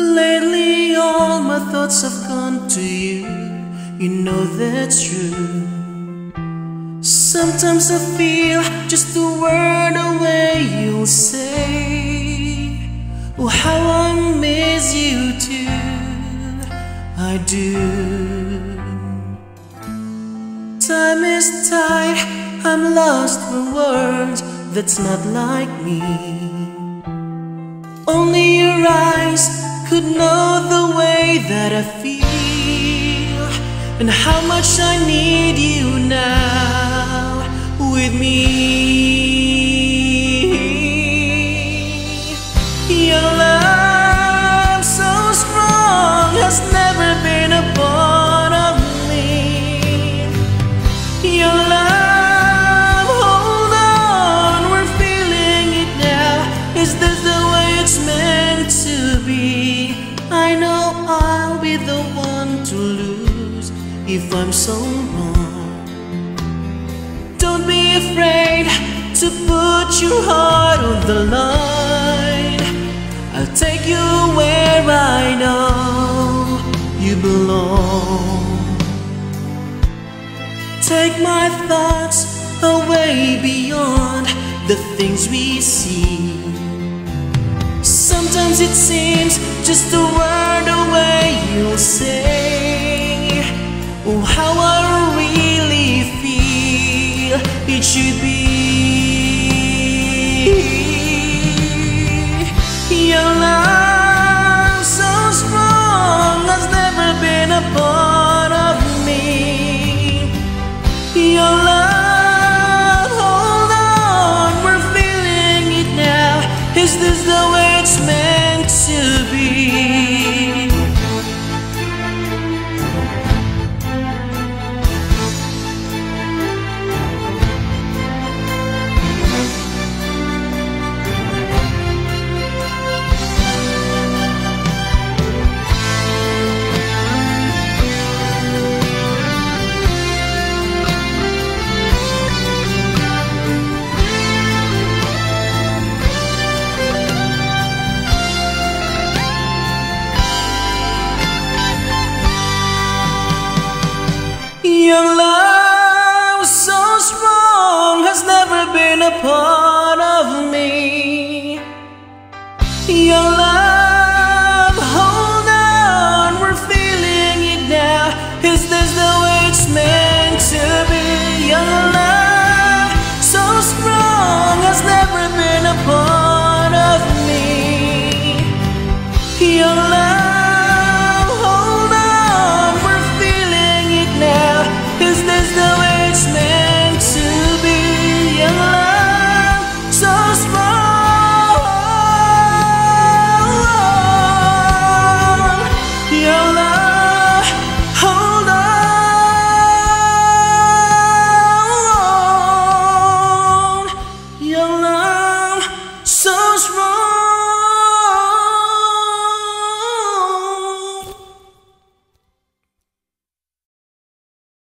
Lately, all my thoughts have gone to you. You know that's true. Sometimes I feel just the word away you'll say. Oh, how I miss you too. I do. Time is tight, I'm lost for words that's not like me. Only your eyes could know the way that I feel and how much I need you now with me. If I'm so wrong. Don't be afraid to put your heart on the line. I'll take you where I know you belong. Take my thoughts away beyond the things we see. Sometimes it seems just a word away you'll say. 破